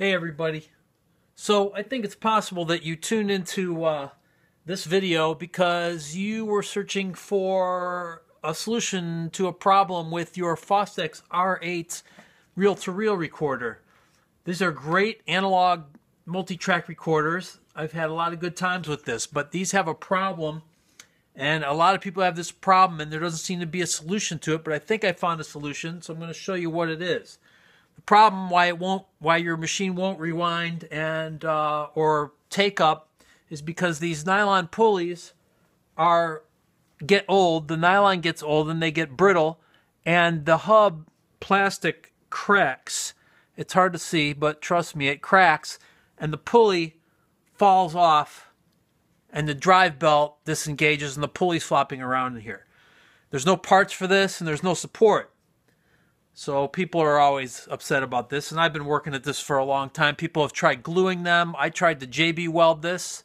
Hey everybody. So I think it's possible that you tuned into uh, this video because you were searching for a solution to a problem with your Fostex R8 reel-to-reel recorder. These are great analog multi-track recorders. I've had a lot of good times with this, but these have a problem and a lot of people have this problem and there doesn't seem to be a solution to it, but I think I found a solution, so I'm going to show you what it is problem why it won't why your machine won't rewind and uh, or take up is because these nylon pulleys are get old the nylon gets old and they get brittle and the hub plastic cracks. It's hard to see but trust me it cracks and the pulley falls off and the drive belt disengages and the pulley's flopping around in here. There's no parts for this and there's no support so people are always upset about this, and I've been working at this for a long time. People have tried gluing them. I tried to JB weld this.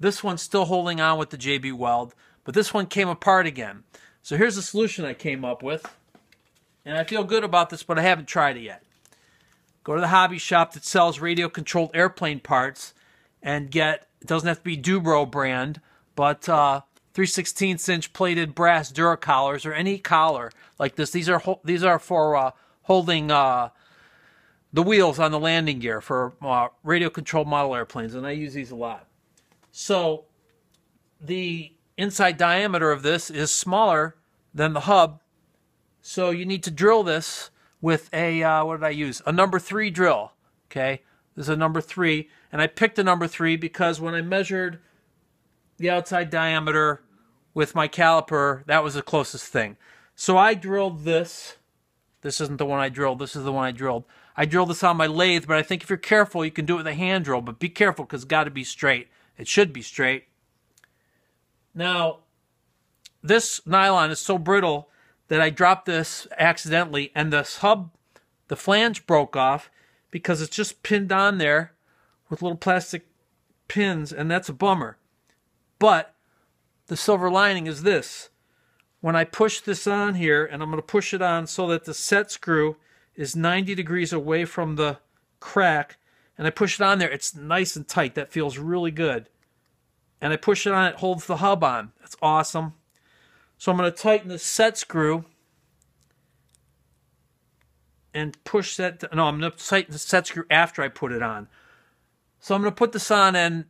This one's still holding on with the JB weld, but this one came apart again. So here's the solution I came up with, and I feel good about this, but I haven't tried it yet. Go to the hobby shop that sells radio-controlled airplane parts and get, it doesn't have to be Dubro brand, but uh, 3 16 inch plated brass Dura collars or any collar like this. These are these are for uh, holding uh, the wheels on the landing gear for uh, radio controlled model airplanes, and I use these a lot. So the inside diameter of this is smaller than the hub, so you need to drill this with a uh, what did I use? A number three drill. Okay, this is a number three, and I picked a number three because when I measured the outside diameter with my caliper, that was the closest thing. So I drilled this. This isn't the one I drilled. This is the one I drilled. I drilled this on my lathe, but I think if you're careful, you can do it with a hand drill. But be careful because it's got to be straight. It should be straight. Now, this nylon is so brittle that I dropped this accidentally, and the hub, the flange broke off because it's just pinned on there with little plastic pins, and that's a bummer. But the silver lining is this. When I push this on here, and I'm going to push it on so that the set screw is 90 degrees away from the crack, and I push it on there, it's nice and tight. That feels really good. And I push it on, it holds the hub on. That's awesome. So I'm going to tighten the set screw and push that. No, I'm going to tighten the set screw after I put it on. So I'm going to put this on, and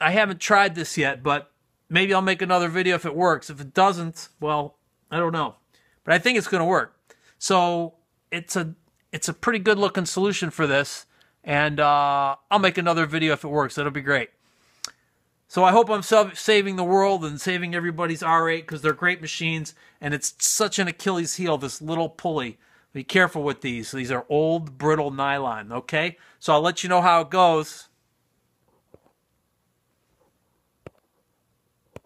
I haven't tried this yet, but maybe I'll make another video if it works. If it doesn't, well, I don't know. But I think it's going to work. So it's a it's a pretty good looking solution for this. And uh, I'll make another video if it works. That'll be great. So I hope I'm saving the world and saving everybody's R8 because they're great machines. And it's such an Achilles heel, this little pulley. Be careful with these. These are old, brittle nylon, okay? So I'll let you know how it goes.